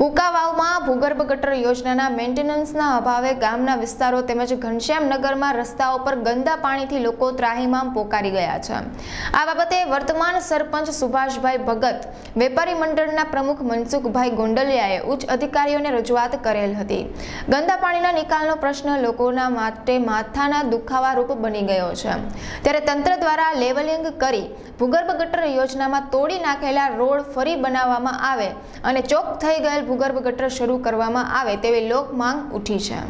કુકાવાવમાં ભૂગર્ભ ગટર યોજનાના મેન્ટેનન્સના અભાવે ગામના વિસ્તારો તેમજ ઘનશ્યામનગરમાં રસ્તાઓ પર ગંદા પાણીથી લોકો ત્રાહીમામ પોકારી ગયા છે. આ બાબતે વર્તમાન સરપંચ સુભાષભાઈ ભગત, વેપારી મંડળના પ્રમુખ મનસુખભાઈ ગોંડલિયાએ ઉચ્ચ અધિકારીઓને રજૂઆત કરેલ હતી. ગંદા પાણીના નિકાલનો પ્રશ્ન લોકોના માટે માથાના દુખાવા રૂપ બની ગયો છે. ત્યારે તંત્ર દ્વારા લેવલિંગ કરી ભૂગર્ભ ગટર યોજનામાં તોડી નાખેલા રોડ ફરી બનાવવામાં આવે અને ચોક થઈ ગયેલ ભૂગર્ભ ગટર શરૂ કરવામાં આવે તેવી લોક માંગ ઉઠી છે.